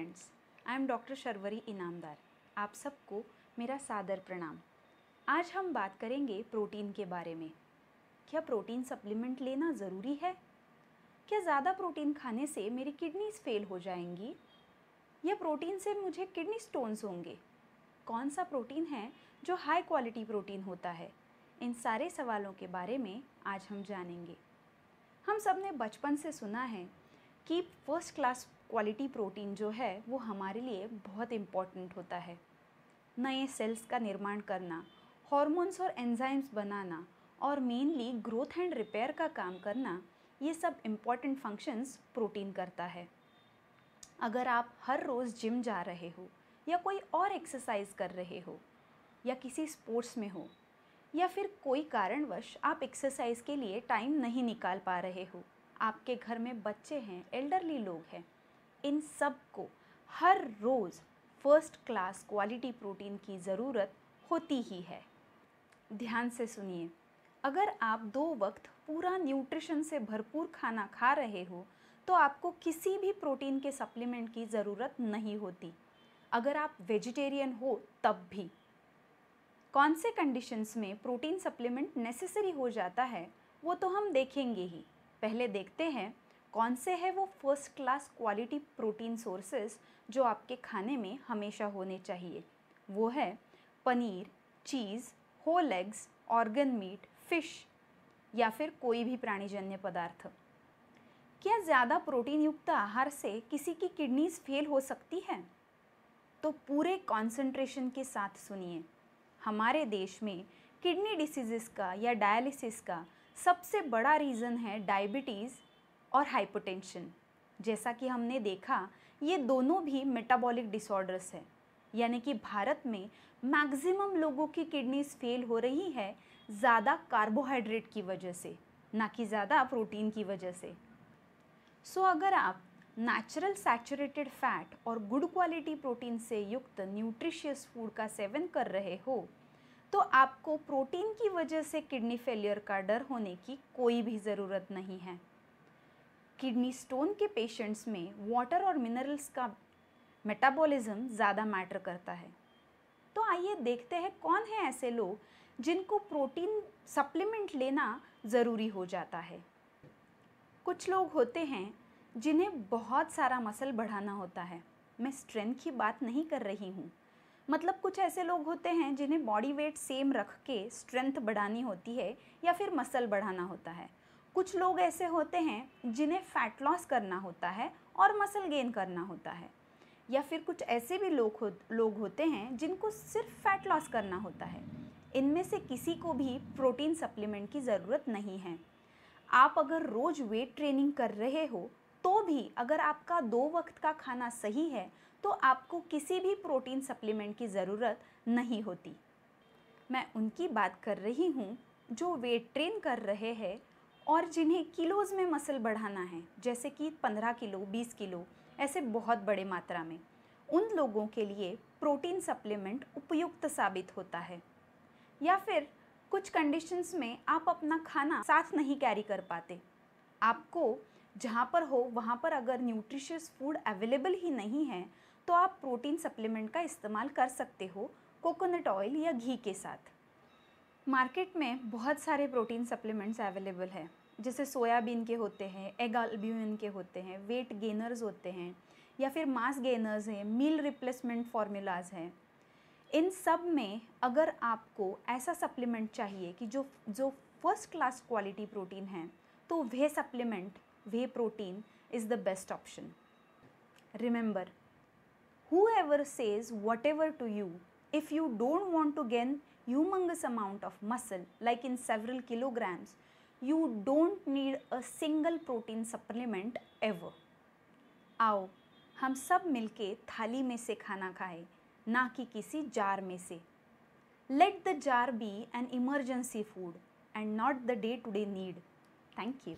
Friends I am doctor Sharvari Inamdar आप सबको मेरा सादर प्रणाम। आज हम बात करेंगे प्रोटीन के बारे में। क्या प्रोटीन सप्लीमेंट लेना ज़रूरी है? क्या ज़्यादा प्रोटीन खाने से मेरी किडनीज फेल हो जाएँगी? या प्रोटीन से मुझे किडनी स्टोन्स होंगे? कौन सा प्रोटीन है जो हाई क्वालिटी प्रोटीन होता है? इन सारे सवालों के बारे में आज हम जानेंगे। हम सबने बचपन से सुना है कि फ़र्स्ट क्लास क्वालिटी प्रोटीन जो है, वो हमारे लिए बहुत इंपॉर्टेंट होता है। नए सेल्स का निर्माण करना हॉर्मोन्स और एंजाइम्स बनाना और मेनली ग्रोथ एंड रिपेयर का काम करना, ये सब इंपॉर्टेंट फ़ंक्शंस प्रोटीन करता है। अगर आप हर रोज़ जिम जा रहे हो या कोई और एक्सरसाइज कर रहे हो या किसी स्पोर्ट्स में हो या फिर कोई कारणवश आप एक्सरसाइज के लिए टाइम नहीं निकाल पा रहे हो, आपके घर में बच्चे हैं एल्डरली लोग हैं इन सबको हर रोज़ फ़र्स्ट क्लास क्वालिटी प्रोटीन की ज़रूरत होती ही है। ध्यान से सुनिए, अगर आप दो वक्त पूरा न्यूट्रिशन से भरपूर खाना खा रहे हो तो आपको किसी भी प्रोटीन के सप्लीमेंट की ज़रूरत नहीं होती। अगर आप वेजिटेरियन हो, तब भी। कौन से कंडीशंस में प्रोटीन सप्लीमेंट नेसेसरी हो जाता है, वो तो हम देखेंगे ही। पहले देखते हैं कौन से है वो first class quality protein sources जो आपके खाने में हमेशा होने चाहिए? वो है paneer cheese whole eggs organ meat fish या फिर कोई भी प्राणीजन्य पदार्थ। क्या ज़्यादा प्रोटीन युक्त आहार से किसी की किडनीज फेल हो सकती है? तो पूरे कॉन्सेंट्रेशन के साथ सुनिए। हमारे देश में किडनी डिसीज़ का या डायलिसिस का सबसे बड़ा रीज़न है डायबिटीज़ और हाइपोटेंशन जैसा कि हमने देखा ये दोनों भी मेटाबॉलिक डिसऑर्डर्स है। यानी कि भारत में मैक्सिमम लोगों की किडनीज फेल हो रही है ज़्यादा कार्बोहाइड्रेट की वजह से ना कि ज़्यादा प्रोटीन की वजह से। सो so, अगर आप नेचुरल सैचुरेटेड फैट और गुड क्वालिटी प्रोटीन से युक्त न्यूट्रिशियस फ़ूड का सेवन कर रहे हो तो आपको प्रोटीन की वजह से किडनी फेलियर का डर होने की कोई भी ज़रूरत नहीं है। किडनी स्टोन के पेशेंट्स में वाटर और मिनरल्स का मेटाबॉलिज्म ज़्यादा मैटर करता है। तो आइए देखते हैं कौन है ऐसे लोग जिनको प्रोटीन सप्लीमेंट लेना ज़रूरी हो जाता है। कुछ लोग होते हैं जिन्हें बहुत सारा मसल बढ़ाना होता है। मैं स्ट्रेंथ की बात नहीं कर रही हूँ। मतलब कुछ ऐसे लोग होते हैं जिन्हें बॉडी वेट सेम रख के स्ट्रेंथ बढ़ानी होती है या फिर मसल बढ़ाना होता है। कुछ लोग ऐसे होते हैं जिन्हें फैट लॉस करना होता है और मसल गेन करना होता है। या फिर कुछ ऐसे भी लोग हो, लोग होते हैं जिनको सिर्फ़ फैट लॉस करना होता है। इनमें से किसी को भी प्रोटीन सप्लीमेंट की ज़रूरत नहीं है। आप अगर रोज़ वेट ट्रेनिंग कर रहे हो तो भी अगर आपका दो वक्त का खाना सही है तो आपको किसी भी प्रोटीन सप्लीमेंट की ज़रूरत नहीं होती। मैं उनकी बात कर रही हूँ जो वेट ट्रेन कर रहे हैं और जिन्हें किलोज़ में मसल बढ़ाना है, जैसे कि 15 किलो 20 किलो, ऐसे बहुत बड़े मात्रा में, उन लोगों के लिए प्रोटीन सप्लीमेंट उपयुक्त साबित होता है। या फिर कुछ कंडीशंस में आप अपना खाना साथ नहीं कैरी कर पाते। आपको जहाँ पर हो, वहाँ पर अगर न्यूट्रिशियस फ़ूड अवेलेबल ही नहीं है तो आप प्रोटीन सप्लीमेंट का इस्तेमाल कर सकते हो कोकोनट ऑयल या घी के साथ। मार्केट में बहुत सारे प्रोटीन सप्लीमेंट्स अवेलेबल हैं जैसे सोयाबीन के होते हैं एग अल्ब्यूमिन के होते हैं वेट गेनर्स होते हैं या फिर मास गेनर्स हैं मील रिप्लेसमेंट फार्मूलाज हैं इन सब में अगर आपको ऐसा सप्लीमेंट चाहिए कि जो जो फ़र्स्ट क्लास क्वालिटी प्रोटीन है तो whey supplement whey protein is the best option. Remember, whoever says whatever to you, if you don't want to gain humongous amount of muscle like in several kilograms, you don't need a single protein supplement ever. आओ हम सब मिलके थाली में से खाना खाएँ ना कि किसी जार में से let the jar be an emergency food and not the day to day need thank you